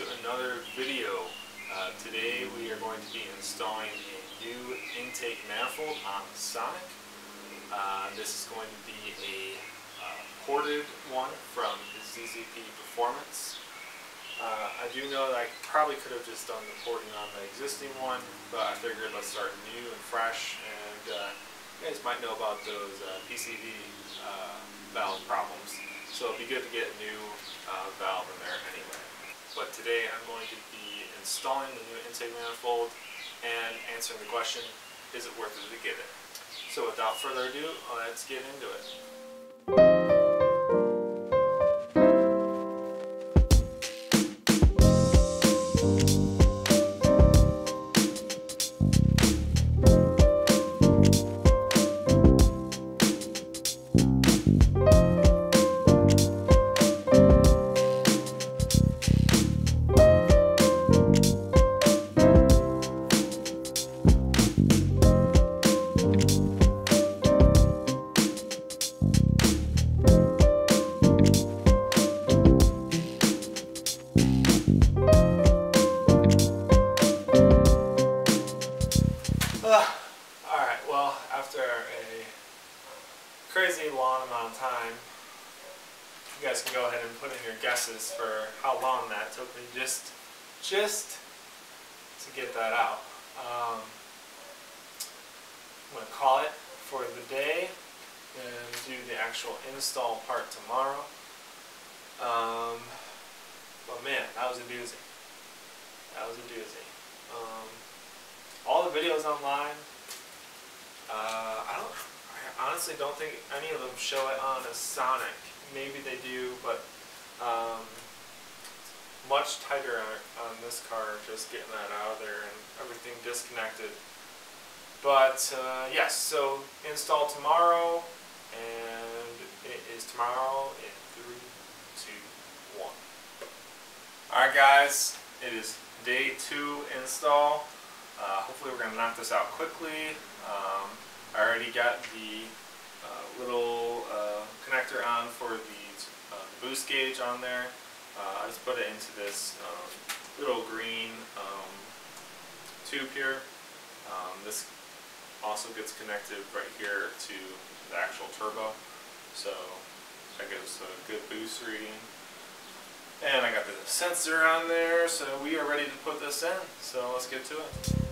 to another video. Uh, today we are going to be installing a new intake manifold on the Sonic. Uh, this is going to be a uh, ported one from ZZP Performance. Uh, I do know that I probably could have just done the porting on the existing one, but I figured let's start new and fresh. And uh, you guys might know about those uh, PCV valve problems, so it'd be good to get a new valve in there anyway. But today I'm going to be installing the new intake manifold and answering the question, is it worth it to get it? So without further ado, let's get into it. Uh, Alright, well, after a crazy long amount of time, you guys can go ahead and put in your guesses for how long that took me just, just to get that out. Um, I'm going to call it for the day and do the actual install part tomorrow. Um, but man, that was a doozy. That was a doozy. Um, all the videos online. Uh, I don't. I honestly don't think any of them show it on a Sonic. Maybe they do, but um, much tighter on, on this car. Just getting that out of there and everything disconnected. But uh, yes, so install tomorrow, and it is tomorrow in three, two, one. All right, guys. It is day two install. Uh, hopefully we're going to knock this out quickly. Um, I already got the uh, little uh, connector on for the uh, boost gauge on there. Uh, I just put it into this um, little green um, tube here. Um, this also gets connected right here to the actual turbo. So that gives a good boost reading. And I got the sensor on there, so we are ready to put this in. So let's get to it.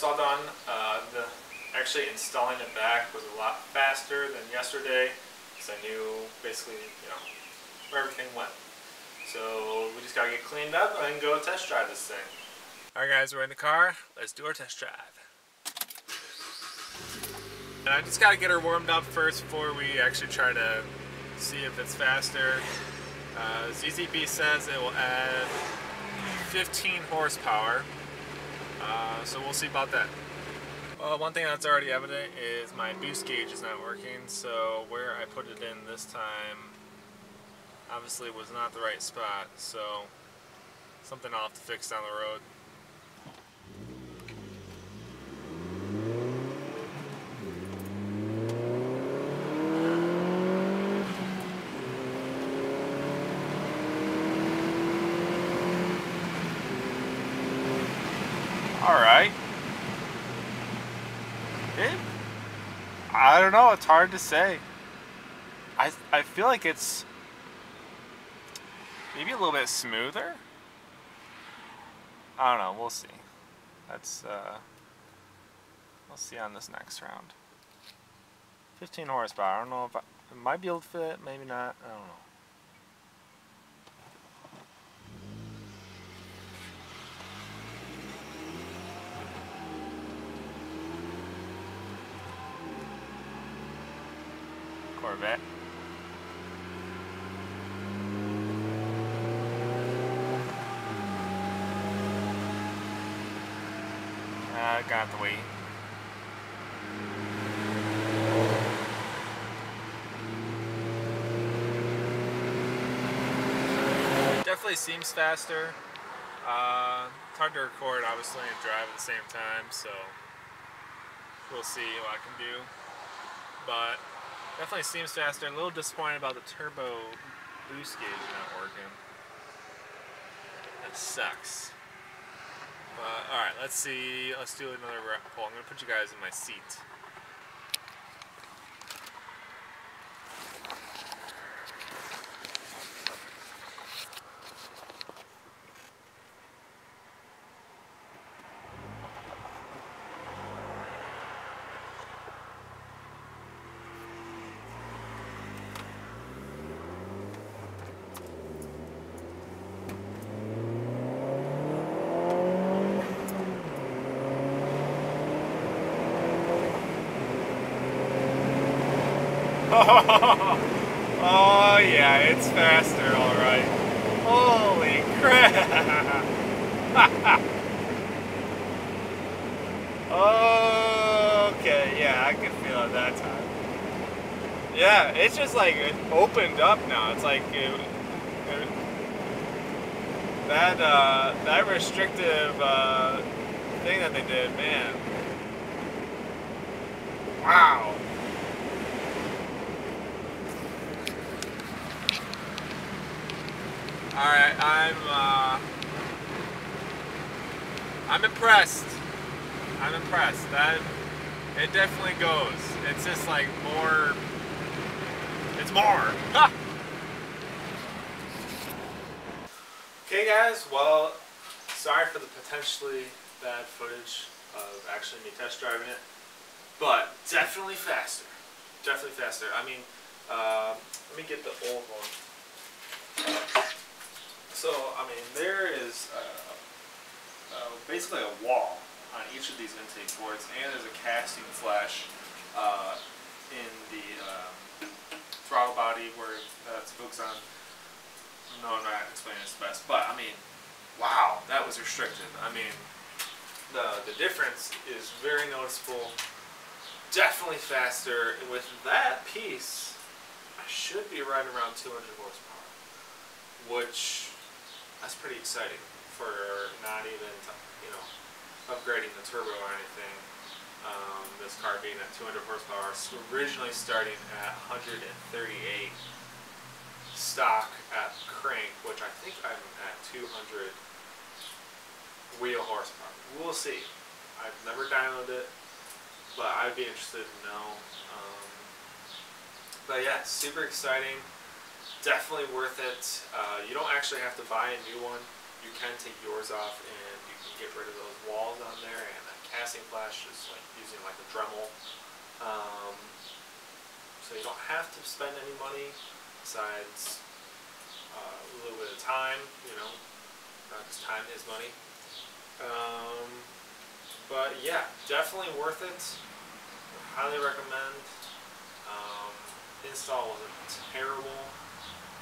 Got done. Uh, the actually installing it back was a lot faster than yesterday because I knew basically you know where everything went. So we just gotta get cleaned up and go test drive this thing. Alright guys, we're in the car. Let's do our test drive. And I just gotta get her warmed up first before we actually try to see if it's faster. Uh, ZZP says it will add 15 horsepower. Uh, so we'll see about that. Well, one thing that's already evident is my boost gauge is not working, so where I put it in this time obviously was not the right spot, so something I'll have to fix down the road. Alright. It, I don't know. It's hard to say. I I feel like it's maybe a little bit smoother. I don't know. We'll see. That's uh, we'll see on this next round. 15 horsepower. I don't know if I, it might be able to fit. Maybe not. I don't know. Corvette. Uh, got the weight. Definitely seems faster. Uh, it's hard to record, obviously, and drive at the same time, so we'll see what I can do. But definitely seems faster. A little disappointed about the turbo boost gauge not working. That sucks. But, alright, let's see. Let's do another pull. I'm going to put you guys in my seat. oh yeah, it's faster, alright. Holy crap! okay, yeah, I can feel it that time. Yeah, it's just like it opened up now. It's like it, it, that uh, that restrictive uh, thing that they did, man. Wow. Alright, I'm, uh, I'm impressed. I'm impressed. That, it definitely goes. It's just like more, it's more. okay guys, well, sorry for the potentially bad footage of actually me test driving it, but definitely faster. Definitely faster. I mean, uh, let me get the old one. So, I mean, there is uh, uh, basically a wall on each of these intake ports, and there's a casting flash uh, in the um, throttle body where that's focused on. No, I'm not explaining this best, but I mean, wow, that was restricted. I mean, the the difference is very noticeable. Definitely faster. And With that piece, I should be right around 200 horsepower, which that's pretty exciting for not even, you know, upgrading the turbo or anything. Um, this car being at 200 horsepower, originally starting at 138 stock at crank, which I think I'm at 200 wheel horsepower. We'll see. I've never dynoed it, but I'd be interested to know. Um, but yeah, super exciting definitely worth it. Uh, you don't actually have to buy a new one. You can take yours off and you can get rid of those walls on there and that casting flash is like using like a Dremel. Um, so you don't have to spend any money besides uh, a little bit of time, you know, because time is money. Um, but yeah, definitely worth it. Highly recommend. Um, install wasn't terrible.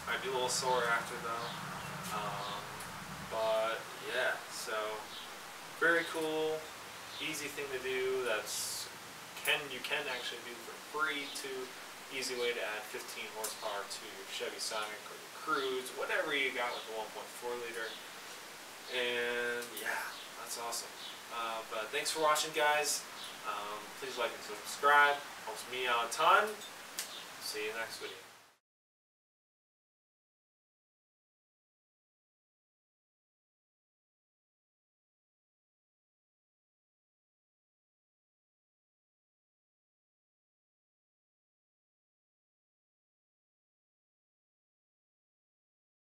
Might be a little sore after though. Um, but yeah, so very cool, easy thing to do. That's can you can actually do for free too. Easy way to add 15 horsepower to your Chevy Sonic or your Cruze, whatever you got with the 1.4 liter. And yeah, that's awesome. Uh, but thanks for watching, guys. Um, please like and subscribe. Helps me out a ton. See you next video.